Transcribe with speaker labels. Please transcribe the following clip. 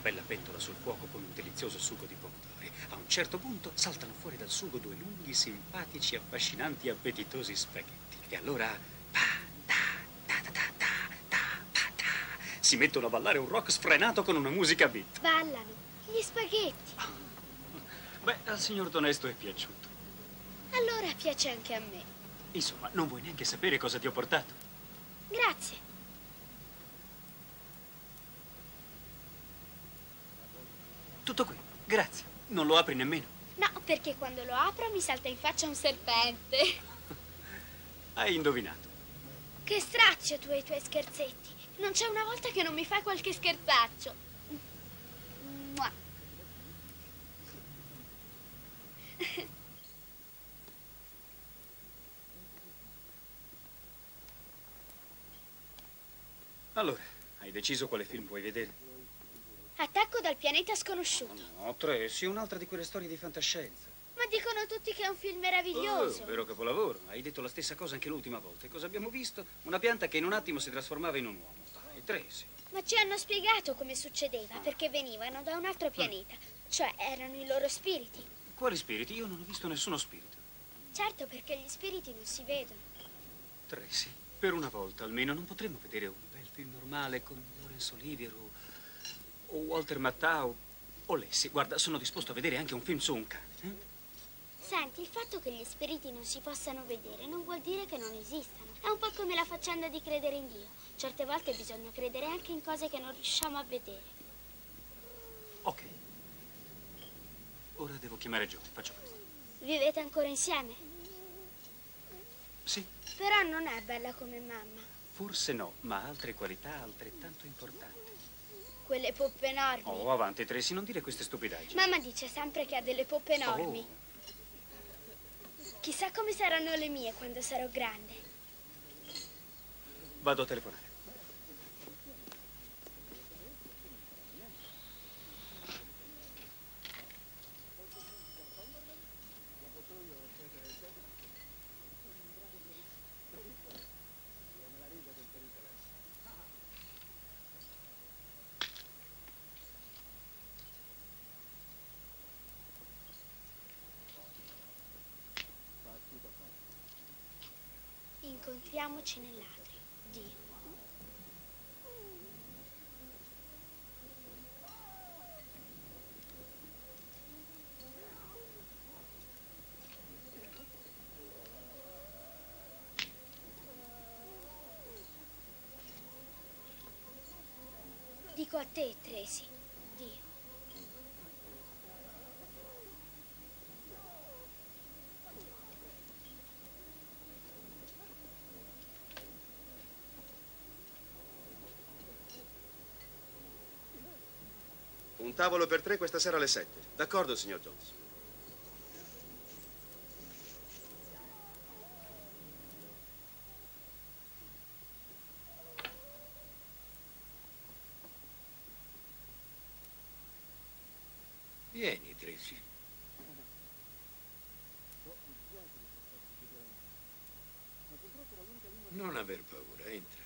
Speaker 1: bella pentola sul fuoco con un delizioso sugo di pomodori. A un certo punto saltano fuori dal sugo due lunghi, simpatici, affascinanti appetitosi spaghetti. E allora... Pa, da, da, da, da, da, da, pa. Si mettono a ballare un rock sfrenato con una musica beat.
Speaker 2: Ballano gli spaghetti. Ah.
Speaker 1: Beh, al signor Donesto è piaciuto.
Speaker 2: Allora piace anche a me.
Speaker 1: Insomma, non vuoi neanche sapere cosa ti ho portato.
Speaker 2: Grazie.
Speaker 1: Tutto qui, grazie. Non lo apri nemmeno.
Speaker 2: No, perché quando lo apro mi salta in faccia un serpente.
Speaker 1: Hai indovinato.
Speaker 2: Che straccio tu e i tuoi scherzetti. Non c'è una volta che non mi fai qualche scherzaccio. Mua.
Speaker 1: Allora, hai deciso quale film vuoi vedere?
Speaker 2: Attacco dal pianeta sconosciuto.
Speaker 1: No, tre, sì, un'altra di quelle storie di fantascienza.
Speaker 2: Ma dicono tutti che è un film meraviglioso.
Speaker 1: Oh, vero capolavoro. Hai detto la stessa cosa anche l'ultima volta. E cosa abbiamo visto? Una pianta che in un attimo si trasformava in un uomo. Dai, tre, sì.
Speaker 2: Ma ci hanno spiegato come succedeva, perché venivano da un altro pianeta. Cioè, erano i loro spiriti.
Speaker 1: Quali spiriti? Io non ho visto nessuno spirito.
Speaker 2: Certo, perché gli spiriti non si vedono.
Speaker 1: Tracy, per una volta almeno non potremmo vedere un bel film normale con Laurence Olivier o, o Walter Matthau o Lessi. Guarda, sono disposto a vedere anche un film su un cane. eh?
Speaker 2: Senti, il fatto che gli spiriti non si possano vedere non vuol dire che non esistano. È un po' come la faccenda di credere in Dio. Certe volte bisogna credere anche in cose che non riusciamo a vedere.
Speaker 1: Ok. Ora devo chiamare Joe. Faccio questo.
Speaker 2: Vivete ancora insieme?
Speaker 1: Sì,
Speaker 2: Però non è bella come mamma.
Speaker 1: forse no, ma ha altre qualità altrettanto importanti.
Speaker 2: Quelle poppe enormi.
Speaker 1: Oh, avanti, Tracy, non dire queste stupidaggini.
Speaker 2: Mamma dice sempre che ha delle poppe enormi.
Speaker 1: Oh.
Speaker 2: Chissà come saranno le mie quando sarò grande.
Speaker 1: Vado a telefonare.
Speaker 2: Incontriamoci nell'atrio. Dio. Dico a te, Tracy.
Speaker 3: Un tavolo per tre questa sera alle sette. D'accordo, signor Jones.
Speaker 4: Vieni, Tracy. Non aver paura, entra.